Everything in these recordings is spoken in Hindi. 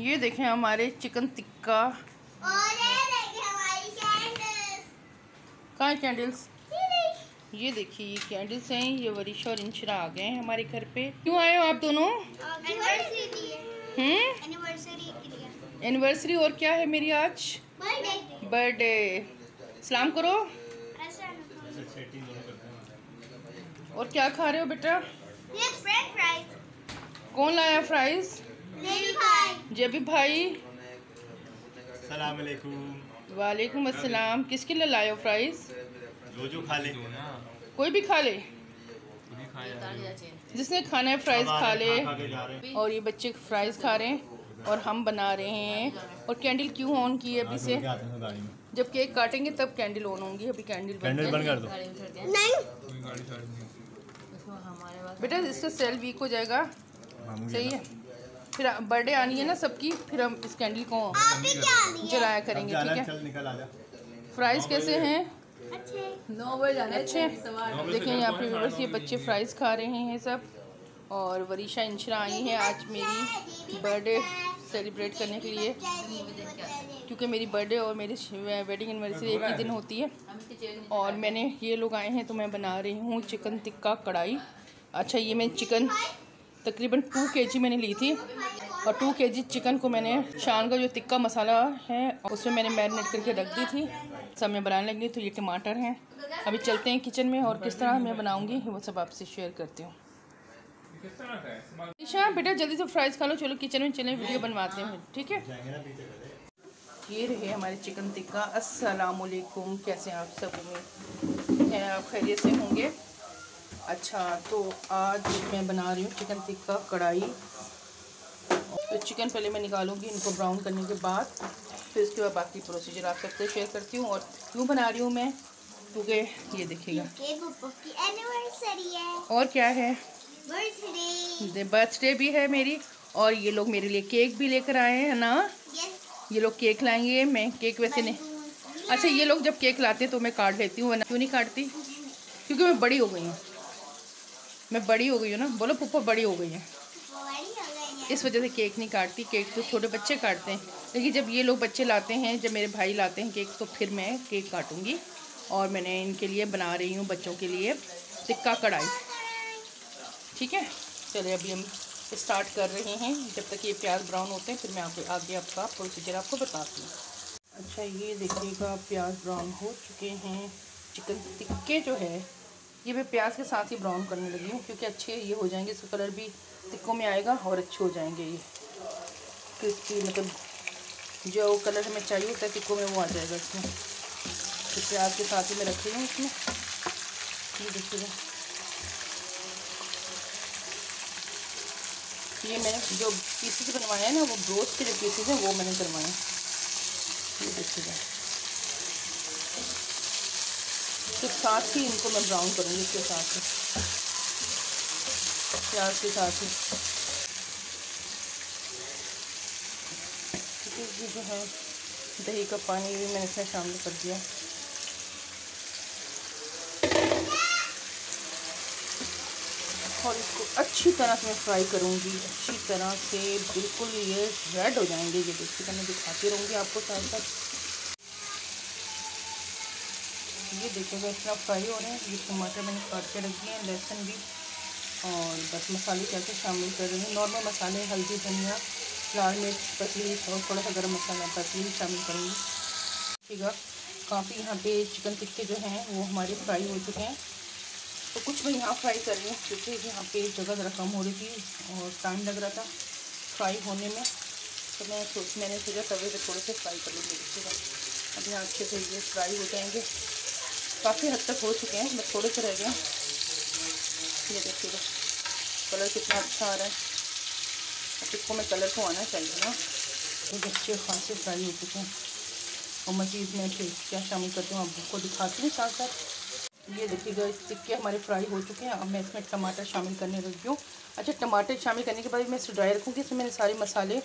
ये देखें हमारे चिकन टिक्का। और ये हमारी कैंडल्स कहाँ कैंडल्स ये देखिए ये कैंडल्स हैं ये वरिशा और इंशरा आ गए हैं हमारे घर पे। क्यों आए हो आप दोनों? एनिवर्सरी हम्म? एनिवर्सरी के लिए एनिवर्सरी और क्या है मेरी आज? बर्थडे बर्थडे सलाम करो। और क्या खा रहे हो बेटा? ये फ्राइज कौन लाया फ्राइज जेबी भाई। सलाम वालेकुम अस्सलाम। किसके लिए लाए हो फ्राइज जो जो खा ले। कोई भी खा ले। जिसने खाना है फ्राइज खा ले। और ये बच्चे फ्राइज खा रहे हैं और हम बना रहे हैं। और कैंडल क्यों ऑन की है अभी से? जब केक काटेंगे तब कैंडल ऑन होंगी। अभी कैंडल बंद कैंडल बंद कर दो। नहीं। बेटा इसका सेल वीक हो जाएगा। सही है? फिर बर्थडे आनी है ना सबकी फिर हम इस कैंडल को आप क्या लिए जलाया करेंगे ठीक है? चल निकल आजा फ्राइज कैसे हैं? अच्छे। है अच्छे। देखें यहाँ पे व्यूअर्स ये बच्चे फ्राइज खा रहे हैं सब। और वरीशा इंशरा आई हैं आज मेरी बर्थडे सेलिब्रेट करने के लिए। क्योंकि मेरी बर्थडे और मेरी वेडिंग एनिवर्सरी एक ही दिन होती है। और मैंने ये लोग आए हैं तो मैं बना रही हूँ चिकन टिक्का कढ़ाई। अच्छा ये मैं चिकन तकरीबन टू केजी मैंने ली थी और टू केजी चिकन को मैंने, शान का जो टिक्का मसाला है, उसमें मैंने मैरिनेट करके रख दी थी। सब मैं बनाने लगी तो ये टमाटर हैं। अभी चलते हैं किचन में और किस तरह मैं बनाऊँगी, वो सब आपसे शेयर करती हूँ। ईशा बेटा जल्दी से फ्राइज खा लो, चलो किचन में चलें वीडियो बनवाते हैं, ठीक है? ये रहे हमारे चिकन टिक्का अस्सलाम वालेकुम कैसे हैं आप सब? उम्मीद आप खैरियत से होंगे। अच्छा तो आज मैं बना रही हूँ चिकन टिक्का कढ़ाई। तो चिकन पहले मैं निकालूँगी इनको ब्राउन करने के बाद फिर उसके बाद बाकी प्रोसीजर आप सबसे शेयर करती हूँ। और क्यों बना रही हूँ मैं? क्योंकि ये देखिएगा। है। और क्या है? बर्थडे बर्थडे भी है मेरी और ये लोग मेरे लिए केक भी लेकर आए हैं ना? ये लोग केक लाएँगे मैं केक वैसे नहीं। अच्छा ये लोग जब केक लाते तो मैं काट लेती हूँ वरना क्यों नहीं काटती? क्योंकि मैं बड़ी हो गई हूँ। मैं बड़ी हो गई हूँ ना। बोलो पप्पा बड़ी हो गई है। इस वजह से केक नहीं काटती। केक तो छोटे बच्चे काटते हैं। लेकिन जब ये लोग बच्चे लाते हैं जब मेरे भाई लाते हैं केक तो फिर मैं केक काटूँगी। और मैंने इनके लिए बना रही हूँ बच्चों के लिए टिक्का कढ़ाई। ठीक है? चलिए अभी हम स्टार्ट कर रहे हैं। जब तक ये प्याज ब्राउन होते हैं फिर मैं आपको आगे आपका प्रोसीजर आपको बताती हूँ। अच्छा ये देखिएगा प्याज ब्राउन हो चुके हैं। चिकन टिक्के जो है ये मैं प्याज के साथ ही ब्राउन करने लगी हूँ, क्योंकि अच्छे ये हो जाएँगे, इसका कलर भी टिक्कों में आएगा और अच्छे हो जाएँगे ये। क्रिस्पी मतलब जो कलर हमें चाहिए होता है टिक्कों में वो आ जाएगा इसमें। तो प्याज के साथ ही मैं रख रही हूँ इसमें। ये देखिएगा ये मैंने जो पीसेस बनवाए हैं ना, वो ब्रोस्ट के जो पीसेस हैं, वो मैंने करवाए हैं। ये देखिएगा तो साथ ही इनको मैं ब्राउन करूँगी इसके साथ ही। प्याज के साथ ही। क्योंकि जो है, दही का पानी भी मैंने इसमें शामिल कर दिया। और इसको अच्छी तरह से मैं फ्राई करूँगी। अच्छी तरह से बिल्कुल ये रेड हो जाएँगे। ये देखिए, मैं दिखाती रहूँगी आपको साथ साथ ये देखिएगा इतना फ्राई हो रहे हैं, ये टमाटर मैंने काट के रख दिए हैं, लहसुन भी और बस मसाले कैसे शामिल कर रही हूँ। नॉर्मल मसाले, हल्दी, धनिया, लाल मिर्च पसली और थोड़ा सा गर्म मसाला पसली शामिल करूँगी। देखिएगा, काफ़ी यहाँ पे चिकन टिक्के जो हैं, वो हमारे फ्राई हो चुके हैं। तो कुछ मैं यहाँ फ्राई कर रही हूँ, क्योंकि यहाँ पे जगह ज़रा कम हो रही थी और टाइम लग रहा था फ्राई होने में। तो मैं सोच, मैंने सोचा तवे पे थोड़े से फ्राई कर लूँगी देखिएगा यहाँ अच्छे से ये फ्राई हो जाएँगे। काफ़ी हद तक हो चुके हैं बस थोड़े से रह गए ये देखिएगा, कलर कितना अच्छा आ रहा है। अब इसको में कलर को आना चाहिए ना। तो अच्छे खासे फ्राई हो चुके हैं। और मज़ीद में फिर क्या शामिल करती हूँ आपको दिखाती हूँ साथ साथ। ये देखिएगा टिक्के हमारे फ्राई हो चुके हैं। अब मैं इसमें टमाटर शामिल करने लगी हूँ। अच्छा टमाटर शामिल करने के बाद मैं इसे ड्राई रखूँगी। इसमें मैंने सारे मसाले,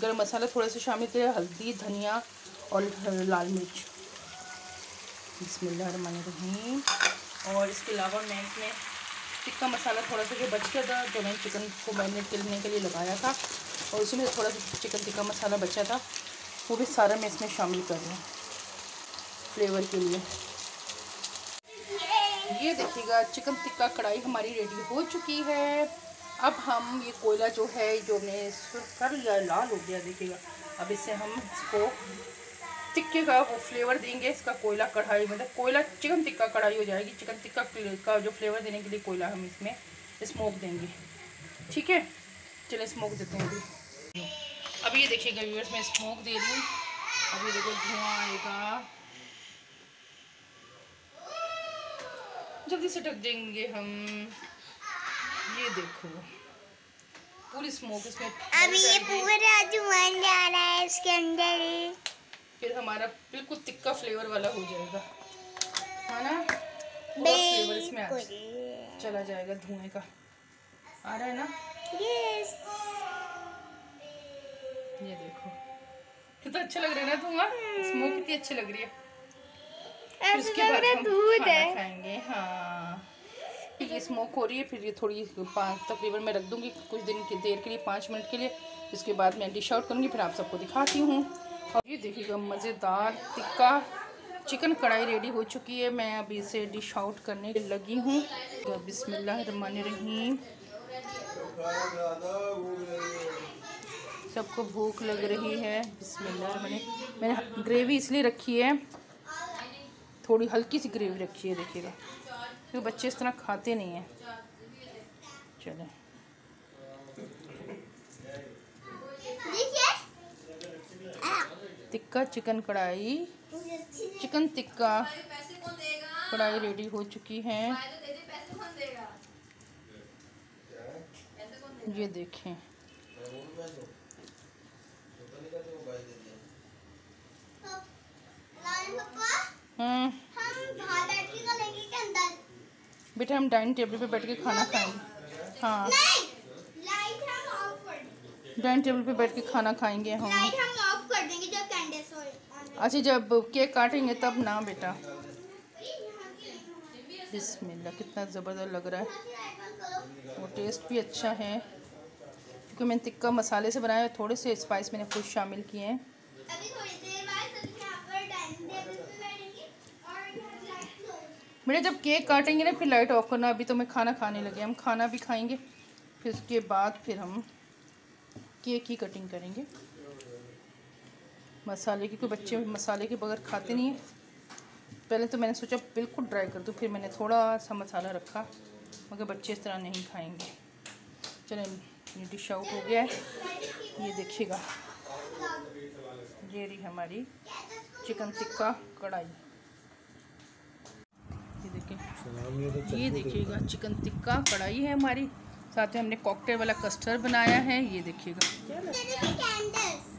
गर्म मसाला थोड़े से शामिल किया हल्दी, धनिया और लाल मिर्च। बिस्मिल्लाहिर्रहमानिर्रहीम। और इसके अलावा मैं इसमें टिक्का मसाला थोड़ा सा जो बच गया था जो मैंने चिकन को मैरिनेट करने के लिए लगाया था। और उसमें थोड़ा सा चिकन टिक्का मसाला बचा था, वो भी सारा मैं इसमें शामिल कर रही हूँ फ्लेवर के लिए। ये देखिएगा, चिकन टिक्का कढ़ाई हमारी रेडी हो चुकी है। अब हम ये कोयला जो है, जो हमने कर लिया, लाल हो गया, देखिएगा। अब इससे हम इसको टिक्के का वो फ्लेवर देंगे इसका कोयला कढ़ाई मतलब कोयला चिकन टिक्का कढ़ाई हो जाएगी। चिकन टिक्का का जो फ्लेवर देने के लिए कोयला हम इसमें स्मोक देंगे। ठीक है? चलिए स्मोक देते हैं अभी। अब ये देखिएगा व्यूअर्स मैं स्मोक दे रही हूँ। अभी देखो धुआँ आएगा। जल्दी से ढक देंगे हम। ये देखो। पूरी स्मोक इसमें अभी ये पूरा धुआँ जा रहा है इसके अंदर। फिर हमारा बिल्कुल तिक्का फ्लेवर वाला हो जाएगा। है ना? फ्लेवर इसमें आ चला जाएगा धुएँ का। आ रहा है ना? यस ये देखो। कितना अच्छा लग रहा है ना धुआँ? स्मोक कितनी अच्छी लग रही है। उसके बाद हम खाना है। खाएँगे। हाँ। ये स्मोक हो रही है फिर ये थोड़ी पाँच तकरीबन मैं रख दूँगी कुछ दिन की देर के लिए पाँच मिनट के लिए। इसके बाद मैं डिश आउट करूँगी फिर आप सबको दिखाती हूँ। और ये देखिएगा, मज़ेदार टिक्का चिकन कढ़ाई रेडी हो चुकी है। मैं अभी इसे डिश आउट करने लगी हूँ। तो बिस्मिल्लाहिर्रहमानिर्रहीम सबको भूख लग रही है। बिस्मिल्लाह मैंने मैंने ग्रेवी इसलिए रखी है, थोड़ी हल्की सी ग्रेवी रखी है, देखिएगा। क्योंकि तो बच्चे इस तरह खाते नहीं हैं। चलें। Tikka chicken kadai. Chicken tikka kadai ready हो चुकी है। ये देखें। हम्म। बेटा हम डाइनिंग टेबल पे बैठ के खाना खाएँगे। हाँ। डाइनिंग टेबल पे बैठ के खाना खाएँगे हम अच्छा जब केक काटेंगे तब ना बेटा। बिस्मिल्लाह, कितना ज़बरदस्त लग रहा है। वो टेस्ट भी अच्छा है। क्योंकि मैंने तिक्का मसाले से बनाया है थोड़े से स्पाइस मैंने खुद शामिल किए हैं। बेटा जब केक काटेंगे ना, फिर लाइट ऑफ़ करना, अभी तो मैं खाना खाने लगे, हम खाना भी खाएँगे। फिर उसके बाद फिर हम केक की कटिंग करेंगे। मसाले क्योंकि बच्चे मसाले के बगैर खाते नहीं हैं। पहले तो मैंने सोचा बिल्कुल ड्राई कर दूँ फिर मैंने थोड़ा सा मसाला रखा मगर बच्चे इस तरह नहीं खाएँगे। चलें ये डिश आउट हो गया है। ये देखिएगा। ये रही हमारी चिकन टिक्का कढ़ाई। ये देखिए ये देखिएगा चिकन टिक्का कढ़ाई है हमारी। साथ में हमने कॉकटेल वाला कस्टर्ड बनाया है ये देखिएगा।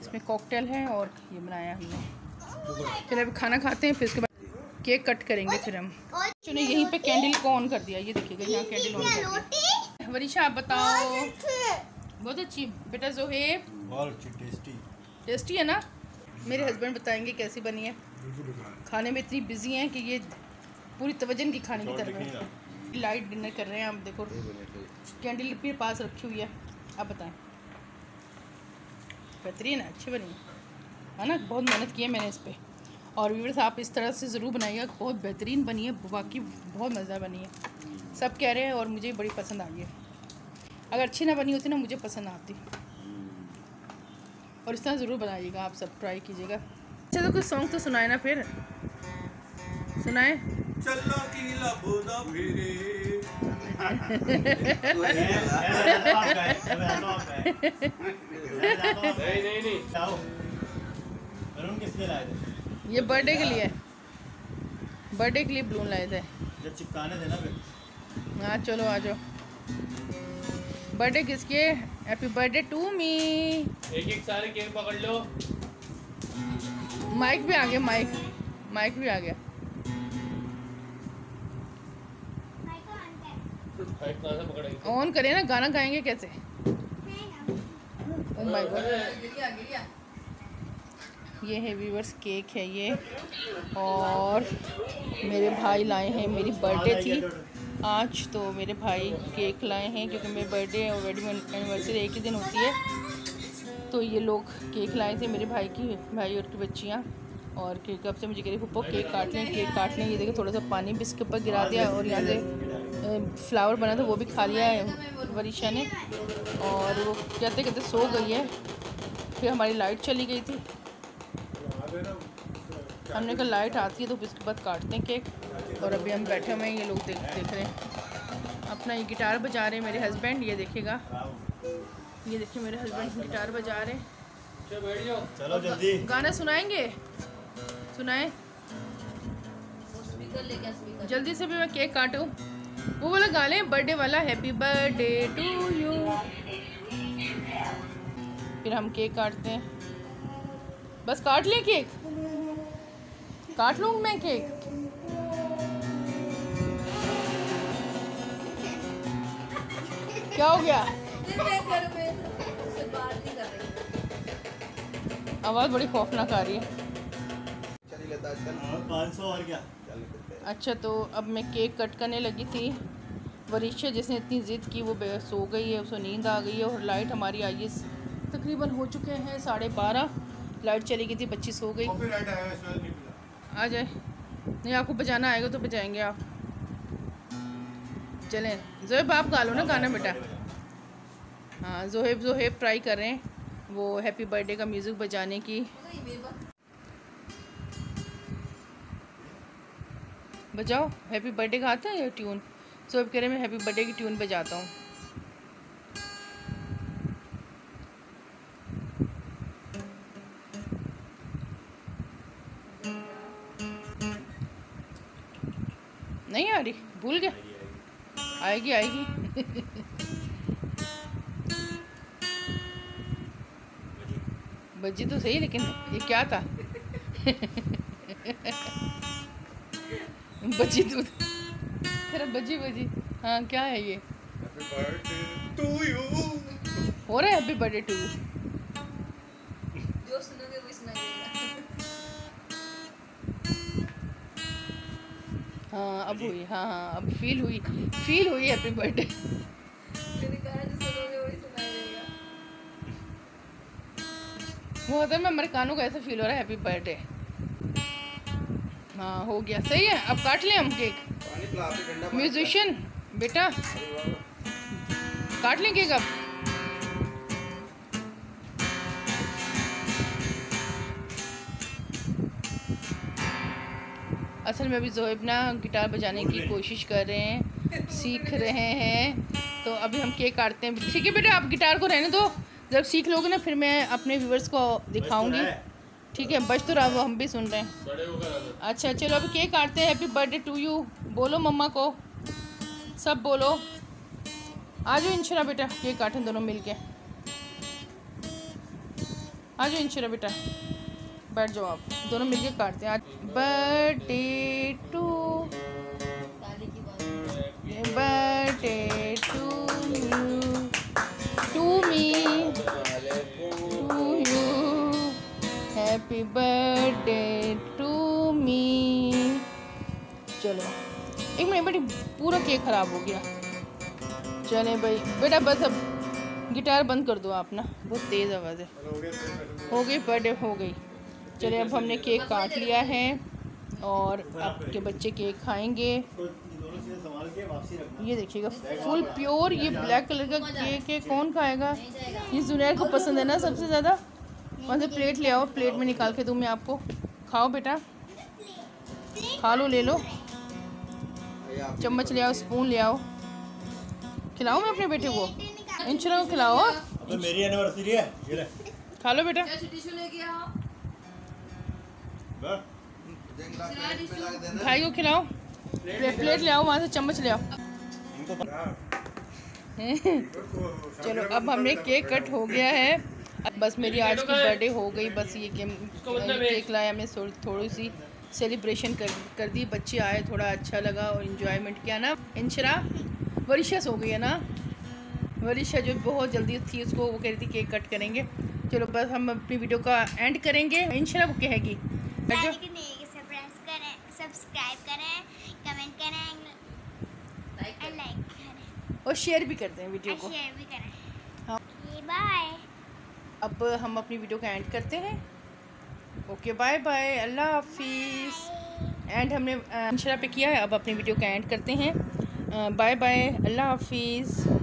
इसमें कॉकटेल है और ये बनाया हमने। फिर अभी खाना खाते हैं फिर उसके बाद केक कट करेंगे फिर हम। चुने यहीं पे कैंडल को ऑन कर दिया ये देखिएगा यहाँ कैंडल ऑन कर दिया। वरीशा आप बताओ। बहुत अच्छी बेटा जोहेब बहुत टेस्टी टेस्टी है ना? मेरे हस्बैंड बताएँगे कैसी बनी है। खाने में इतनी बिज़ी हैं कि ये पूरी तवजन की खाने की तरफ़ लाइट डिनर कर रहे हैं आप देखो। कैंडल भी पास रखी हुई है। आप बताएँ। बेहतरीन है अच्छी बनी। है ना? बहुत मेहनत की है मैंने इस पर और व्यूवर्स आप इस तरह से ज़रूर बनाइएगा बहुत बेहतरीन बनी है बाकी बहुत मज़ा बनी है। सब कह रहे हैं और मुझे बड़ी पसंद आई है। अगर अच्छी ना बनी होती ना मुझे पसंद आती। और इस तरह ज़रूर बनाइएगा आप सब ट्राई कीजिएगा। अच्छा तो कुछ सॉन्ग तो सुनाए ना फिर। सुनाए? चलो की फिरे। नहीं नहीं नहीं। अरुण किसने लाए थे ये बर्थडे के लिए। बर्थडे के लिए बलून लाए थे। जब चिपकाने थे ना फिर। हाँ चलो आ जाओ। बर्थडे किसके? हैप्पी बर्थडे टू मी एक एक सारे केक पकड़ लो। माइक भी आ गया माइक माइक भी आ गया। ऑन करें ना गाना गाएँगे कैसे? Oh my God. ये है वीवर्स केक है ये। और मेरे भाई लाए हैं, मेरी बर्थडे थी। आज तो मेरे भाई केक लाए हैं, क्योंकि मेरे बर्थडे और वेडिंग एनिवर्सरी एक ही दिन होती है। तो ये लोग केक लाए थे मेरे भाई की, भाई और की बच्चियाँ। और केक कब से मुझे कह रही पप्पो केक काट लें केक काट लें। ये देखिए थोड़ा सा पानी भी इसके ऊपर गिरा दिया और यहाँ से फ्लावर बना था वो भी खा लिया है वरीशा ने। और वो कहते कहते सो गई है। फिर हमारी लाइट चली गई थी। हमने कहा लाइट आती है तो इसके बाद काटते हैं केक? और अभी हम बैठे हुए हैं ये लोग देख देख रहे हैं। अपना ये गिटार बजा रहे हैं मेरे हस्बैंड ये देखेगा ये देखिए मेरे हस्बैंड गिटार बजा रहे हैं। चलो चलो जल्दी। गाना सुनाएँगे? सुनाए? जल्दी से भी मैं केक काटूं? वो वाला गा लें बर्थडे वाला हैप्पी बर्थडे टू यू फिर हम केक काटते हैं। बस काट लें केक काट लूँ मैं केक क्या हो गया? आवाज़ बड़ी खौफनाक आ रही है। पाँच सौ और क्या? अच्छा तो अब मैं केक कट करने लगी थी। वरीशा जिसने इतनी ज़िद की वो सो गई है उसको नींद आ गई है और लाइट हमारी आई है तकरीबन हो चुके हैं साढ़े बारह। लाइट चली गई थी बच्ची सो गई। आ जाए। नहीं आपको बजाना आएगा तो बजाएँगे आप। चलें। जोहेब आप गा लो ना गाना बेटा। हाँ जोहेब जोहेब ट्राई कर रहे हैं वो हैप्पी बर्थडे का म्यूज़िक बजाने की। बजाओ हैप्पी बर्थडे का आता है ये ट्यून जोहेब कह रहे मैं हैप्पी बर्थडे की ट्यून बजाता हूँ। नहीं आ रही? भूल गया? आएगी आएगी। बजी तो सही, लेकिन ये क्या था? बजी तो तेरा बजी बजी। हाँ क्या है ये? हो रहा है हैप्पी बर्थडे टू? जो सुनोगे वो सुनाइएगा। हाँ अब हुई। हाँ हाँ अब फील हुई। फील हुई हैप्पी बर्थडे मैंने कहा जो सुनोगे वही सुनाइएगा। वो होता है मैं हमारे कानों को ऐसा फील हो रहा है हैप्पी बर्थडे हाँ हो गया। सही है अब काट लें हम केक। म्यूजिशियन बेटा। काट लें केक अब। असल में अभी जोहेब ना गिटार बजाने की कोशिश कर रहे हैं सीख रहे हैं। तो अभी हम केक काटते हैं। ठीक है बेटा आप गिटार को रहने दो। जब सीख लोगे ना फिर मैं अपने व्यूवर्स को दिखाऊँगी। ठीक है बच तो रहा वो हम भी सुन रहे हैं। अच्छा चलो अभी केक काटते हैं। हैप्पी बर्थडे टू यू बोलो मम्मा को। सब बोलो। आ जाओ इंशरा बेटा केक काटें दोनों मिलके। आ जाओ इंशरा बेटा। बैठ जाओ आप। दोनों मिलके काटते हैं। आज birthday to birthday to you to me happy birthday to me चलो, एक मिनट बेटी, पूरा केक ख़राब हो गया। चले भाई, बेटा बस अब गिटार बंद कर दो आप ना, बहुत तेज़ आवाज़ है। हो गई बर्थडे हो गई। चले, अब हमने केक काट लिया है और आपके बच्चे केक खाएँगे। ये देखिएगा फुल प्योर ये ब्लैक कलर का केक है, कौन खाएगा? ये जुनैर को पसंद है ना सबसे ज़्यादा? वहाँ से प्लेट ले आओ प्लेट में निकाल के दूँ मैं आपको। खाओ बेटा। खा लो ले लो। चम्मच ले आओ स्पून ले आओ। खिलाओ मैं अपने बेटे को? इंशरा को खिलाओ तो मेरी एनिवर्सरी है खा लो बेटा। टिश्यू लेके आओ। बस भाई को खिलाओ। प्लेट ले आओ वहाँ से चम्मच ले आओ। चलो अब हमने केक कट हो गया है। बस मेरी आज की बर्थडे हो गई बस ये गेम मतलब केक लाया मैं थोड़ी सी सेलिब्रेशन कर कर दी बच्चे आए थोड़ा अच्छा लगा और इन्जॉयमेंट किया ना। इंशरा वरिशा सो गई है ना? वरिशा जो बहुत जल्दी थी उसको वो कह रही थी केक कट करेंगे। चलो बस हम अपनी वीडियो का एंड करेंगे। इंशरा वो कहेगी। बैठ। जाओ। सब्सक्राइब करें सब्सक्राइब करें कमेंट करें लाइक और शेयर भी करते हैं वीडियो को। शेयर भी करें। अब हम अपनी वीडियो का एंड करते हैं। ओके, बाय बाय, अल्लाह हाफिज़। एंड हमने इंशाल्लाह पे किया है, अब अपनी वीडियो का एंड करते हैं। बाय बाय, अल्लाह हाफिज़।